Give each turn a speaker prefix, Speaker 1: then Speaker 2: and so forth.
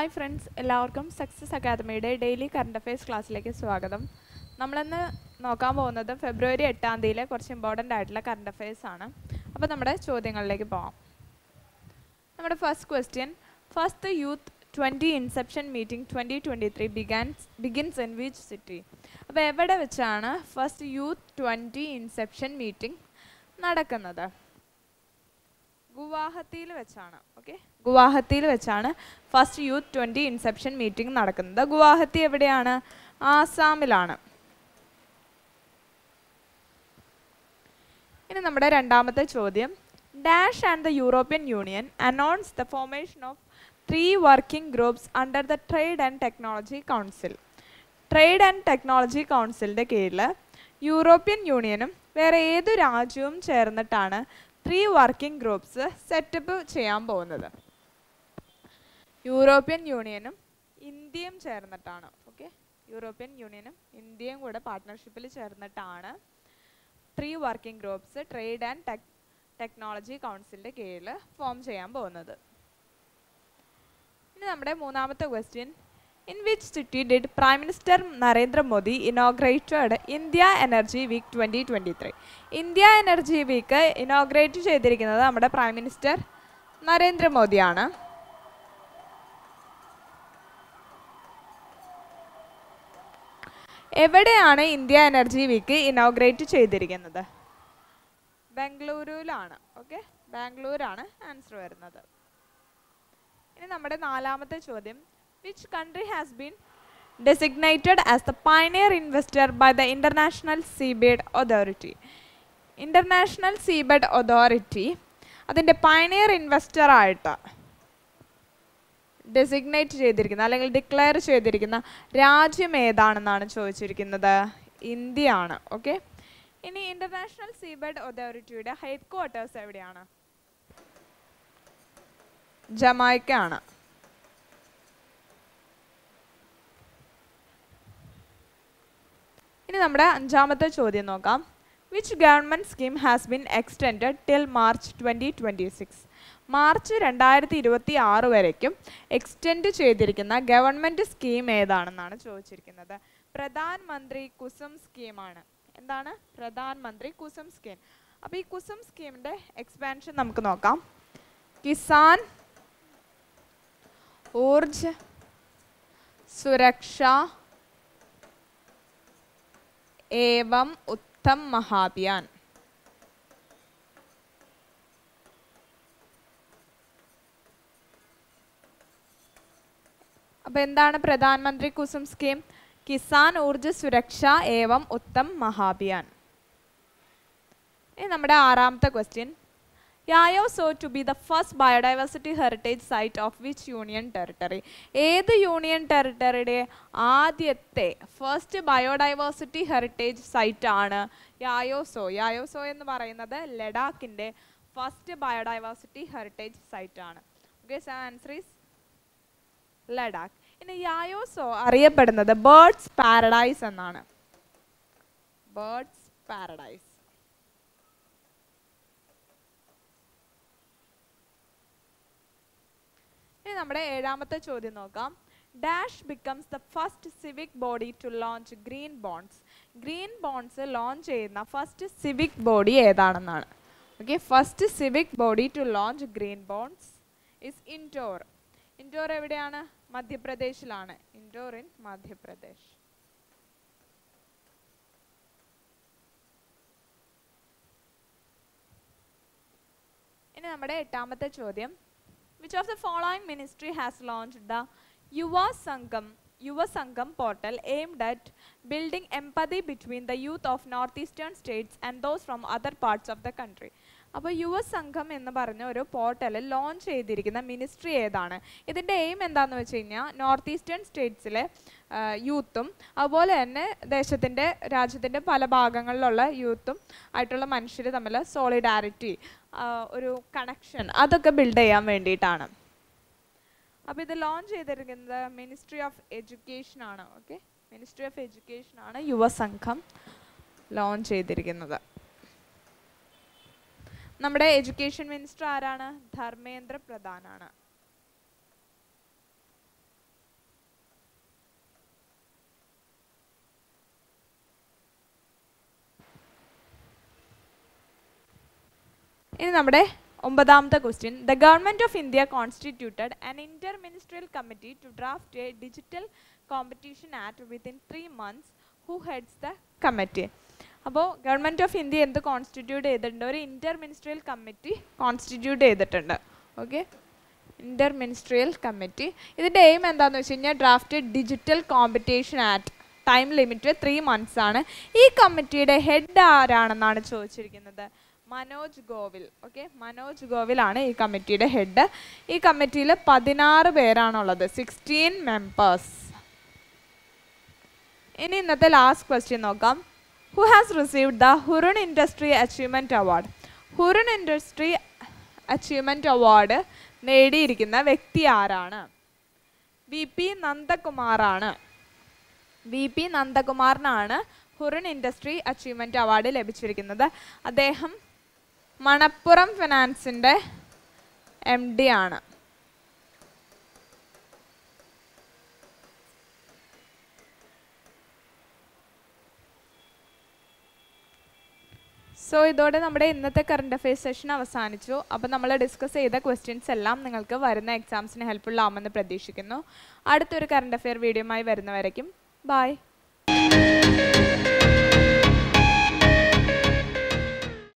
Speaker 1: Hi friends എല്ലാവർക്കും success അക്കാദമിയുടെ daily current affairs ക്ലാസ്സിലേക്ക് സ്വാഗതം. നമ്മളിന്ന് നോക്കാൻ പോകുന്നത് ഫെബ്രുവരി എട്ടാം തീയതിയിലെ കുറച്ച് ഇമ്പോർട്ടന്റ് ആയിട്ടുള്ള കറണ്ട് അഫയേഴ്സ് ആണ്. അപ്പോൾ നമ്മുടെ ചോദ്യങ്ങളിലേക്ക് പോകാം നമ്മുടെ first question first youth twenty inception meeting twenty twenty three begins begins in which city അപ്പോൾ എവിടെ വെച്ചാണ് first youth twenty inception meeting നടക്കുന്നത്? ഗുവാഹത്തിയിൽ വെച്ചാണ്. ഓക്കെ ഗുവാഹത്തിയിൽ വെച്ചാണ് first youth twenty inception meeting നടക്കുന്നത്. ഗുവാഹത്തി എവിടെയാണ്? ആസാമിലാണ്. ഇനി നമ്മുടെ രണ്ടാമത്തെ ചോദ്യം. Dash and the European Union announce the formation of three working groups under the trade and technology council trade and technology കൗൺസിലിന്റെ കീഴിൽ യൂറോപ്യൻ യൂണിയനും വേറെ ഏതു രാജ്യവും ചേർന്നിട്ടാണ് ത്രീ വർക്കിംഗ് ഗ്രൂപ്പ്സ് സെറ്റപ്പ് ചെയ്യാൻ പോകുന്നത്. യൂറോപ്യൻ യൂണിയനും ഇന്ത്യയും ചേർന്നിട്ടാണ്. ഓക്കെ യൂറോപ്യൻ യൂണിയനും ഇന്ത്യയും കൂടെ പാർട്ട്ണർഷിപ്പിൽ ചേർന്നിട്ടാണ് three working groups trade and tech technology കൗൺസിലിന്റെ കീഴിൽ ഫോം ചെയ്യാൻ പോകുന്നത്. ഇനി നമ്മുടെ മൂന്നാമത്തെ question in which city did Prime Minister Narendra Modi India energy week twenty twenty three India energy week inaugurate ചെയ്തിരിക്കുന്നത് നമ്മുടെ പ്രൈം മിനിസ്റ്റർ നരേന്ദ്രമോദിയാണ് എവിടെയാണ് ഇന്ത്യ എനർജി വീക്ക് ഇനോഗ്രേറ്റ് ചെയ്തിരിക്കുന്നത്? ബംഗളൂരുവിലാണ് ഓക്കെ ബാംഗ്ലൂരാണ് ആൻസർ വരുന്നത്. ഇനി നമ്മുടെ നാലാമത്തെ ചോദ്യം. Which country has been designated as the pioneer investor by the international seabed authority international seabed authority അതിന്റെ പയനിയർ ഇൻവെസ്റ്ററായിട്ട് ഡെസിഗ്നേറ്റ് ചെയ്തിരിക്കുന്ന അല്ലെങ്കിൽ ഡിക്ലെയർ ചെയ്തിരിക്കുന്ന രാജ്യം ഏതാണെന്നാണ് ചോദിച്ചിരിക്കുന്നത്? ഇന്ത്യയാണ് ഓക്കെ ഇനി ഇന്റർനാഷണൽ സീബേഡ് അതോറിറ്റിയുടെ ഹെഡ് ക്വാർട്ടേഴ്സ് എവിടെയാണ്? ജമായിക്ക ആണ് നമ്മുടെ അഞ്ചാമത്തെ ചോദ്യം നോക്കാം. Which government scheme has been extend till March twenty twenty six March രണ്ടായിരത്തി ഇരുപത്തി ആറ് വരയ്ക്കും എക്സ്റ്റെൻഡ് ചെയ്തിരിക്കുന്ന ഗവൺമെന്റ് സ്കീം ഏതാണെന്നാണ് ചോദിച്ചിരിക്കുന്നത്. പ്രധാൻ മന്ത്രി കുസും സ്കീമാണ്. എന്താണ്? പ്രധാൻ മന്ത്രി കുസും സ്കീം. അപ്പോൾ ഈ കുസും സ്കീമിന്റെ എക്സ്പാൻഷൻ നമുക്ക് നോക്കാം. കിസാൻ ഊർജ് സുരക്ഷ ഏവം ഉത്തം മഹാഭിയാൻ. അപ്പോൾ എന്താണ് പ്രധാനമന്ത്രി കുസും സ്കീം? കിസാൻ ഊർജ സുരക്ഷ ഏവം ഉത്തം മഹാഭിയാൻ. നമ്മുടെ ആറാമത്തെ question Yaya Tso to be the first biodiversity heritage site of which union territory ഏത് യൂണിയൻ ടെറിട്ടറിയുടെ ആദ്യത്തെ ഫസ്റ്റ് ബയോഡൈവേഴ്സിറ്റി ഹെറിറ്റേജ് സൈറ്റ് ആണ് യായോ സോ എന്ന് പറയുന്നത് ലഡാക്കിന്റെ ഫസ്റ്റ് ബയോഡൈവേഴ്സിറ്റി ഹെറിറ്റേജ് സൈറ്റ് ആണ്. Okay so answer is Ladakh. ഇനി യായോസോ അറിയപ്പെടുന്നത് ബേർഡ്സ് പാരഡൈസ് എന്നാണ്. ബേർഡ്സ് പാരഡൈസ് ഇനി നമ്മുടെ ഏഴാമത്തെ ചോദ്യം നോക്കാം. Dash becomes the first civic body to launch green bonds green bonds launch ചെയ്യുന്ന first civic body ഏതാണെന്നാണ്. Okay first civic body to launch green bonds is Indore Indore എവിടെയാണ്? മധ്യപ്രദേശിലാണ്. Indore in Madhya Pradesh. ഇനി നമ്മുടെ എട്ടാമത്തെ ചോദ്യം. Which of the following ministry has launch the Yuva Sangam Yuva Sangam aimed at building empathy between the youth of north eastern states and those from other parts of the country അപ്പോൾ യുവസംഘം എന്ന് പറഞ്ഞ ഒരു portal launch ചെയ്തിരിക്കുന്ന ministry ഏതാണ്? ഇതിന്റെ aim എന്താണെന്ന് വെച്ച് കഴിഞ്ഞാൽ നോർത്ത് ഈസ്റ്റേൺ സ്റ്റേറ്റ്സിലെ യൂത്തും അതുപോലെ തന്നെ ദേശത്തിന്റെ രാജ്യത്തിന്റെ പല ഭാഗങ്ങളിലുള്ള യൂത്തും ആയിട്ടുള്ള മനുഷ്യർ തമ്മിൽ സോളിഡാരിറ്റി ഒരു കണക്ഷൻ അതൊക്കെ ബിൽഡ് ചെയ്യാൻ വേണ്ടിയിട്ടാണ്. അപ്പോൾ ഇത് ലോഞ്ച് ചെയ്തിരിക്കുന്നത് മിനിസ്ട്രി ഓഫ് എഡ്യൂക്കേഷൻ ആണ് ഓക്കെ മിനിസ്ട്രി ഓഫ് എഡ്യൂക്കേഷൻ ആണ് യുവസംഘം ലോഞ്ച് ചെയ്തിരിക്കുന്നത്. നമ്മുടെ എഡ്യൂക്കേഷൻ മിനിസ്റ്റർ ആരാണ്? ധർമ്മേന്ദ്ര പ്രധാനാണ് ഇനി നമ്മുടെ ഒമ്പതാമത്തെ question the government of India constituted an inter ministerial committee to draft a digital competition act within three months who heads the committee അപ്പോൾ government of India എന്ത് constitute ചെയ്തിട്ടുണ്ട്? ഒരു ഇന്റർ മിനിസ്ട്രിയൽ കമ്മിറ്റി കോൺസ്റ്റിറ്റ്യൂട്ട് ചെയ്തിട്ടുണ്ട്. Okay inter ministerial committee ഇതിന്റെ aim എന്താണെന്ന് വെച്ച് കഴിഞ്ഞാൽ draft digital competition act time limit three months ആണ്. ഈ കമ്മിറ്റിയുടെ ഹെഡ് ആരാണെന്നാണ് ചോദിച്ചിരിക്കുന്നത്? മനോജ് ഗോവിൽ. ഓക്കെ മനോജ് ഗോവിലാണ് ഈ കമ്മിറ്റിയുടെ ഹെഡ് ഈ കമ്മിറ്റിയിൽ പതിനാറ് പേരാണുള്ളത്. സിക്സ്റ്റീൻ മെമ്പേഴ്സ് ഇനി ഇന്നത്തെ ലാസ്റ്റ് ക്വസ്റ്റ്യൻ നോക്കാം. Who has received the Hurun industry achievement award Hurun industry achievement award നേടിയിരിക്കുന്ന വ്യക്തി ആരാണ്? വി പി നന്ദകുമാറാണ്. വി പി നന്ദകുമാറിനാണ് ഹുറിൻ ഇൻഡസ്ട്രി അച്ചീവ്മെന്റ് അവാർഡ് ലഭിച്ചിരിക്കുന്നത്. അദ്ദേഹം മണപ്പുറം ഫിനാൻസിന്റെ എം ഡി ആണ്. സോ ഇതോടെ നമ്മുടെ ഇന്നത്തെ കറണ്ട് അഫയേഴ്സ് സെഷൻ അവസാനിച്ചു. അപ്പോൾ നമ്മൾ ഡിസ്കസ് ചെയ്ത ക്വസ്റ്റ്യൻസ് എല്ലാം നിങ്ങൾക്ക് വരുന്ന എക്സാംസിന് ഹെൽപ്ഫുൾ ആവുമെന്ന് പ്രതീക്ഷിക്കുന്നു. അടുത്തൊരു കറണ്ട് അഫെയർ വീഡിയോയുമായി വരുന്നവരേക്കും. ബായ്